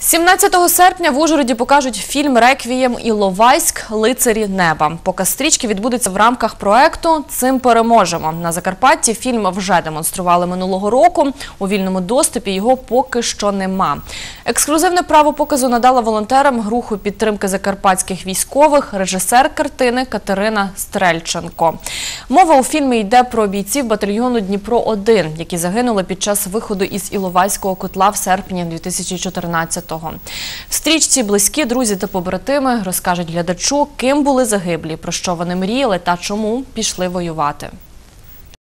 17 серпня в Ужгороді покажуть фільм «Реквієм» Іловайськ «Лицарі неба». Показ стрічки відбудеться в рамках проекту «Цим переможемо». На Закарпатті фільм вже демонстрували минулого року. У вільному доступі його поки що нема. Ексклюзивне право показу надала волонтерам руху підтримки закарпатських військових режисер картини Катерина Стрельченко. Мова у фільмі йде про бійців батальйону Дніпро-1, які загинули під час виходу із Іловайського котла в серпні 2014-го. В стрічці близькі друзі та побратими розкажуть глядачу, ким були загиблі, про що вони мріяли та чому пішли воювати.